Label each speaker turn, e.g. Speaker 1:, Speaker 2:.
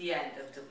Speaker 1: the end of the week.